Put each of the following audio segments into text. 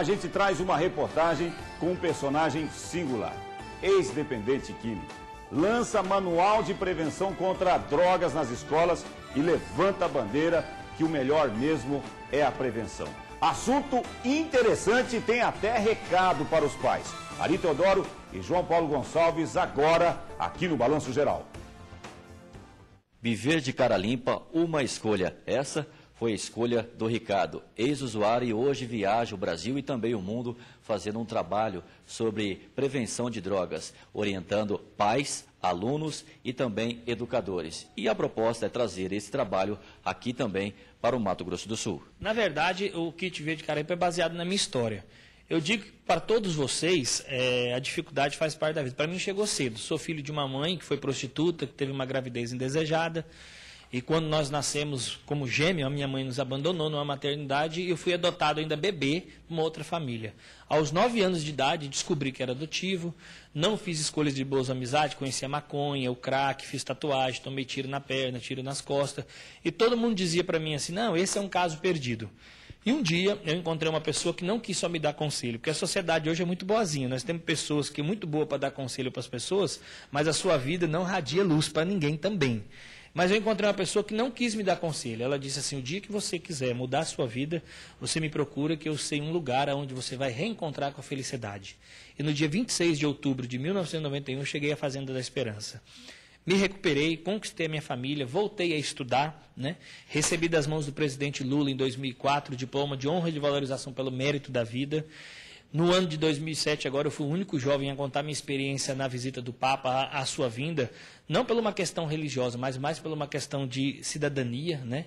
a gente traz uma reportagem com um personagem singular, ex-dependente químico. Lança manual de prevenção contra drogas nas escolas e levanta a bandeira que o melhor mesmo é a prevenção. Assunto interessante tem até recado para os pais. Ari Teodoro e João Paulo Gonçalves agora aqui no Balanço Geral. Viver de cara limpa, uma escolha. Essa foi a escolha do Ricardo, ex-usuário e hoje viaja o Brasil e também o mundo fazendo um trabalho sobre prevenção de drogas, orientando pais, alunos e também educadores. E a proposta é trazer esse trabalho aqui também para o Mato Grosso do Sul. Na verdade, o Kit Verde Carepa é baseado na minha história. Eu digo para todos vocês, é, a dificuldade faz parte da vida. Para mim chegou cedo. Sou filho de uma mãe que foi prostituta, que teve uma gravidez indesejada. E quando nós nascemos como gêmeo, a minha mãe nos abandonou numa maternidade e eu fui adotado ainda bebê uma outra família. Aos nove anos de idade, descobri que era adotivo, não fiz escolhas de boas amizades, conheci a maconha, o crack, fiz tatuagem, tomei tiro na perna, tiro nas costas. E todo mundo dizia para mim assim, não, esse é um caso perdido. E um dia eu encontrei uma pessoa que não quis só me dar conselho, porque a sociedade hoje é muito boazinha. Nós temos pessoas que é muito boa para dar conselho para as pessoas, mas a sua vida não radia luz para ninguém também. Mas eu encontrei uma pessoa que não quis me dar conselho. Ela disse assim: o dia que você quiser mudar a sua vida, você me procura, que eu sei um lugar onde você vai reencontrar com a felicidade. E no dia 26 de outubro de 1991, eu cheguei à Fazenda da Esperança. Me recuperei, conquistei a minha família, voltei a estudar, né? recebi das mãos do presidente Lula em 2004 o diploma de honra e de valorização pelo mérito da vida. No ano de 2007, agora, eu fui o único jovem a contar minha experiência na visita do Papa à, sua vinda, não por uma questão religiosa, mas mais por uma questão de cidadania, né?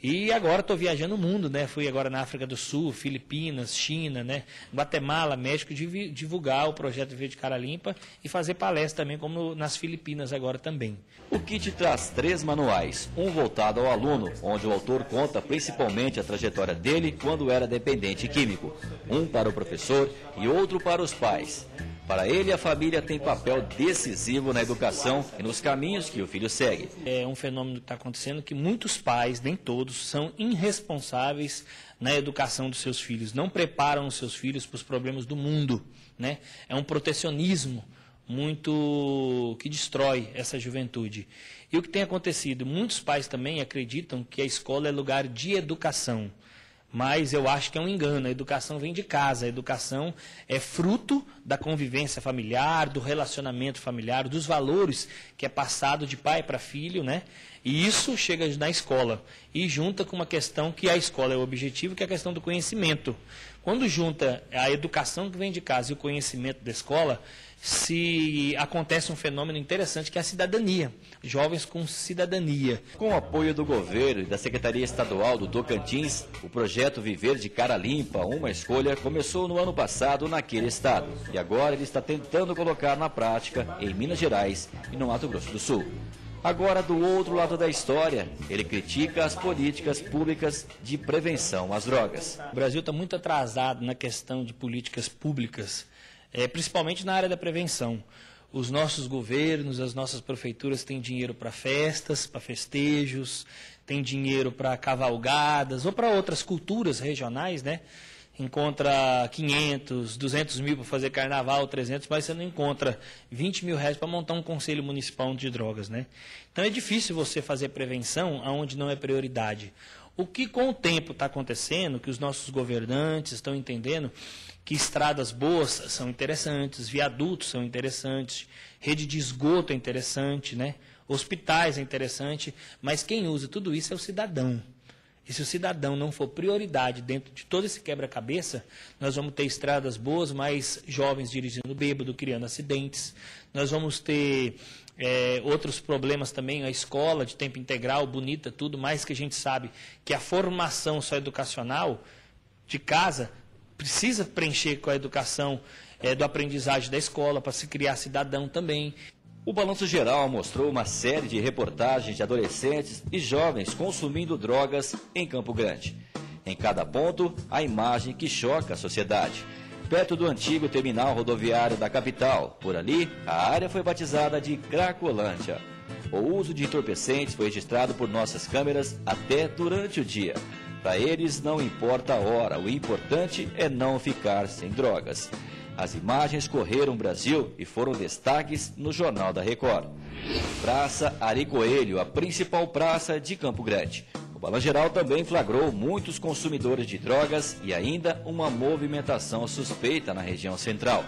E agora estou viajando o mundo, né? Fui agora na África do Sul, Filipinas, China, né? Guatemala, México, divulgar o projeto Verde Cara Limpa e fazer palestra também, como nas Filipinas agora também. O kit traz três manuais, um voltado ao aluno, onde o autor conta principalmente a trajetória dele quando era dependente químico, um para o professor e outro para os pais. Para ele, a família tem papel decisivo na educação e nos caminhos que o filho segue. É um fenômeno que está acontecendo que muitos pais, nem todos, são irresponsáveis na educação dos seus filhos, não preparam os seus filhos para os problemas do mundo. Né? É um protecionismo muito que destrói essa juventude. E o que tem acontecido? Muitos pais também acreditam que a escola é lugar de educação. Mas eu acho que é um engano. A educação vem de casa. A educação é fruto da convivência familiar, do relacionamento familiar, dos valores que é passado de pai para filho, né? E isso chega na escola. E junta com uma questão que a escola é o objetivo, que é a questão do conhecimento. Quando junta a educação que vem de casa e o conhecimento da escola, se acontece um fenômeno interessante que é a cidadania. Jovens com cidadania. Com o apoio do governo e da Secretaria Estadual do Tocantins, o projeto Viver de Cara Limpa, uma escolha, começou no ano passado naquele estado. E agora ele está tentando colocar na prática em Minas Gerais e no Mato Grosso do Sul. Agora, do outro lado da história, ele critica as políticas públicas de prevenção às drogas. O Brasil está muito atrasado na questão de políticas públicas é, principalmente na área da prevenção. Os nossos governos, as nossas prefeituras têm dinheiro para festas, para festejos, têm dinheiro para cavalgadas ou para outras culturas regionais, né? Encontra 500, 200 mil para fazer carnaval, 300, mas você não encontra 20 mil reais para montar um conselho municipal de drogas, né? Então é difícil você fazer prevenção aonde não é prioridade. O que com o tempo está acontecendo, que os nossos governantes estão entendendo, que estradas boas são interessantes, viadutos são interessantes, rede de esgoto é interessante, né? hospitais é interessante, mas quem usa tudo isso é o cidadão. E se o cidadão não for prioridade dentro de todo esse quebra-cabeça, nós vamos ter estradas boas, mas jovens dirigindo bêbado, criando acidentes. Nós vamos ter é, outros problemas também, a escola de tempo integral, bonita, tudo, mais que a gente sabe que a formação só educacional de casa precisa preencher com a educação é, do aprendizagem da escola para se criar cidadão também. O Balanço Geral mostrou uma série de reportagens de adolescentes e jovens consumindo drogas em Campo Grande. Em cada ponto, a imagem que choca a sociedade. Perto do antigo terminal rodoviário da capital, por ali, a área foi batizada de Cracolândia. O uso de entorpecentes foi registrado por nossas câmeras até durante o dia. Para eles não importa a hora, o importante é não ficar sem drogas. As imagens correram o Brasil e foram destaques no Jornal da Record. Praça Ari Coelho, a principal praça de Campo Grande. O Balan Geral também flagrou muitos consumidores de drogas e ainda uma movimentação suspeita na região central.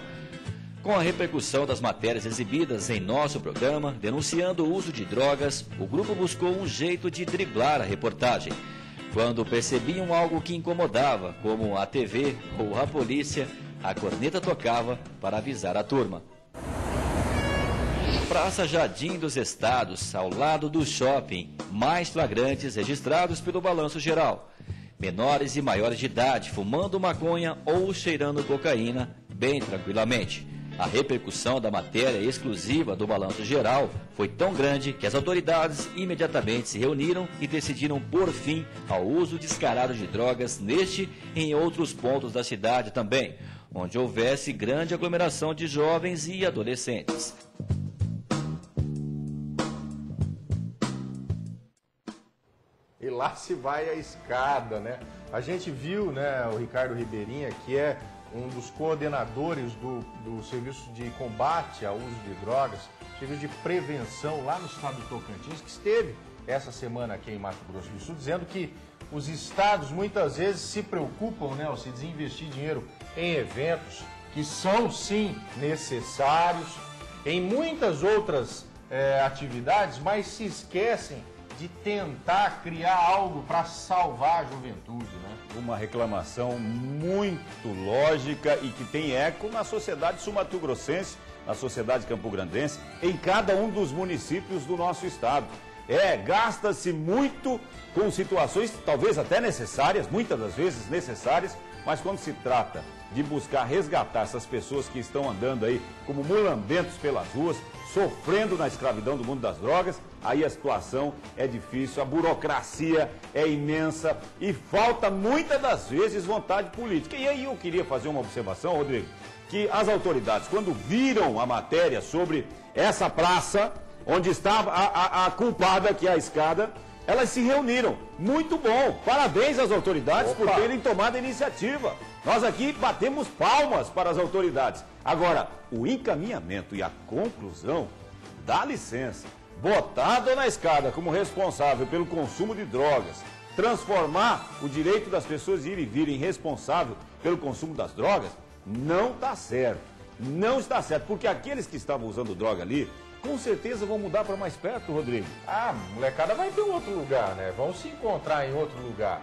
Com a repercussão das matérias exibidas em nosso programa, denunciando o uso de drogas, o grupo buscou um jeito de driblar a reportagem. Quando percebiam algo que incomodava, como a TV ou a polícia, a corneta tocava para avisar a turma. Praça Jardim dos Estados, ao lado do shopping, mais flagrantes registrados pelo Balanço Geral. Menores e maiores de idade fumando maconha ou cheirando cocaína bem tranquilamente. A repercussão da matéria exclusiva do Balanço Geral foi tão grande que as autoridades imediatamente se reuniram e decidiram pôr fim ao uso descarado de drogas neste e em outros pontos da cidade também, onde houvesse grande aglomeração de jovens e adolescentes. E lá se vai a escada, né? A gente viu, né, o Ricardo Ribeirinha, que é um dos coordenadores do, do Serviço de Combate ao Uso de Drogas, Serviço de Prevenção lá no estado do Tocantins, que esteve essa semana aqui em Mato Grosso do Sul, dizendo que os estados muitas vezes se preocupam, né, ao se desinvestir dinheiro em eventos que são sim necessários, em muitas outras é, atividades, mas se esquecem de tentar criar algo para salvar a juventude, né? Uma reclamação muito lógica e que tem eco na sociedade sumatogrossense, na sociedade campograndense, em cada um dos municípios do nosso estado. É, gasta-se muito com situações talvez até necessárias, muitas das vezes necessárias, mas quando se trata de buscar resgatar essas pessoas que estão andando aí como mulambentos pelas ruas, sofrendo na escravidão do mundo das drogas, aí a situação é difícil, a burocracia é imensa e falta muitas das vezes vontade política. E aí eu queria fazer uma observação, Rodrigo, que as autoridades, quando viram a matéria sobre essa praça, onde estava a, a, a culpada, que é a escada, elas se reuniram. Muito bom. Parabéns às autoridades Opa. por terem tomado a iniciativa. Nós aqui batemos palmas para as autoridades. Agora, o encaminhamento e a conclusão, dá licença. Botar a dona Escada como responsável pelo consumo de drogas, transformar o direito das pessoas de ir e virem responsável pelo consumo das drogas, não está certo. Não está certo, porque aqueles que estavam usando droga ali com certeza vão mudar para mais perto, Rodrigo. Ah, molecada vai ter outro lugar, né? Vão se encontrar em outro lugar.